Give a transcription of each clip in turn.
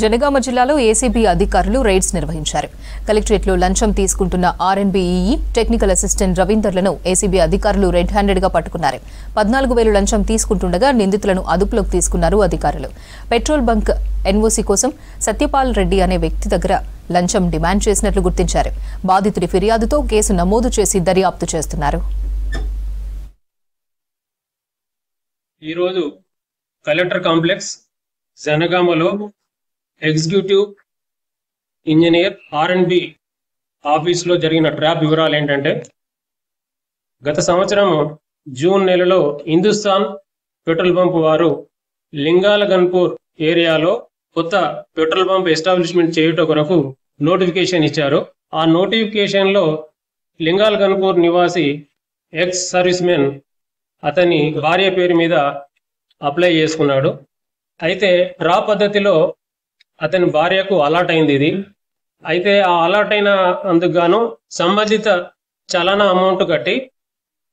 జనగామ జిల్లాలో ఏసీబీ అధికారులు రైడ్స్ నిర్వహించారు. కలెక్టరేట్లో లంచం తీసుకుంటున్న R N B E technical assistant రవీందర్లను ACB అధికారులు రెడ్ హ్యాండెడ్గా పట్టుకున్నారు. పద్నాలుగు వేలు లంచం తీసుకుంటుండగా నిందితులను అదుపులోకి తీసుకున్నారు అధికారులు. పెట్రోల్ బంక్ ఎన్ఓసీ కోసం సత్యపాల్ రెడ్డి అనే వ్యక్తి దగ్గర లంచం డిమాండ్ చేసినట్లు గుర్తించారు. బాధితుడి ఫిర్యాదుతో కేసు నమోదు చేసి దర్యాప్తు చేస్తున్నారు. ఈరోజు collector complex జనగామలో executive engineer R and B ఆఫీస్లో జరిగిన ట్రాప్ వివరాలు ఏంటంటే గత సంవత్సరం జూన్ నెలలో హిందుస్థాన్ పెట్రోల్ పంప్ వారు లింగాల గన్పూర్ ఏరియాలో కొత్త పెట్రోల్ పంప్ ఎస్టాబ్లిష్మెంట్ చేయుట కొరకు నోటిఫికేషన్ ఇచ్చారు. ఆ నోటిఫికేషన్లో లింగాల గన్పూర్ నివాసి ఎక్స్ సర్వీస్ మెన్ అతని భార్య పేరు మీద అప్లై చేసుకున్నాడు. అయితే డ్రా పద్ధతిలో అతని భార్యకు అలాట్ అయింది ఇది. అయితే ఆ అలర్ట్ అయిన అందుకు సంబంధిత చలన అమౌంట్ కట్టి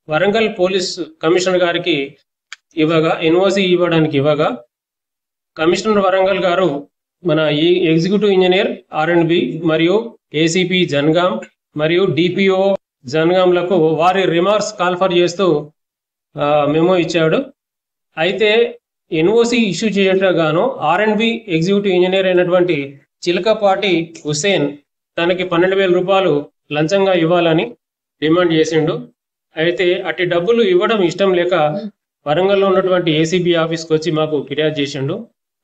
వరంగల్ పోలీస్ కమిషనర్ గారికి ఇవ్వగా ఎన్ఓసి ఇవ్వడానికి ఇవ్వగా కమిషనర్ వరంగల్ గారు మన ఈ executive engineer R and B మరియు ఏసీపీ జన్గాం మరియు డిపిఓ జన్గాంలకు వారి రిమార్క్స్ కాల్ఫర్ చేస్తూ మెమో ఇచ్చాడు. అయితే ఎన్ఓసి ఇష్యూ చేయటం గాను R and B executive engineer అయినటువంటి చిలకపాటి హుసేన్ తనకి పన్నెండు వేల రూపాయలు లంచంగా ఇవ్వాలని డిమాండ్ చేసిండు. అయితే అట్టి డబ్బులు ఇవ్వడం ఇష్టం లేక వరంగల్లో ఉన్నటువంటి ఏసీబీ ఆఫీస్కి వచ్చి మాకు ఫిర్యాదు చేసిండు.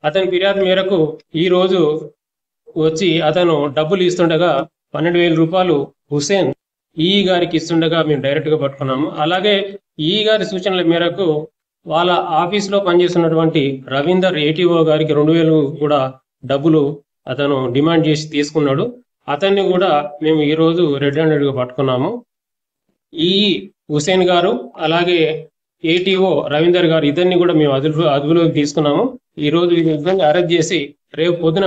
అతని ఫిర్యాదు మేరకు ఈ రోజు వచ్చి అతను డబ్బులు ఇస్తుండగా పన్నెండు వేల రూపాయలు హుసేన్ ఈ గారికి ఇస్తుండగా మేము డైరెక్ట్గా పట్టుకున్నాము. అలాగే ఈ గారి సూచనల మేరకు వాళ్ళ ఆఫీస్లో పనిచేస్తున్నటువంటి రవీందర్ ఏటీఓ గారికి రెండు వేలు కూడా డబ్బులు అతను డిమాండ్ చేసి తీసుకున్నాడు. అతన్ని కూడా మేము ఈ రోజు రెడ్ హ్యాండెడ్గా పట్టుకున్నాము. ఈ హుసేన్ గారు అలాగే ఏటీఓ రవీందర్ గారు ఇద్దరిని కూడా మేము అదుపు అదుపులోకి తీసుకున్నాము. ఈ రోజు ఈ ఇద్దరిని అరెస్ట్ చేసి రేపు పొద్దున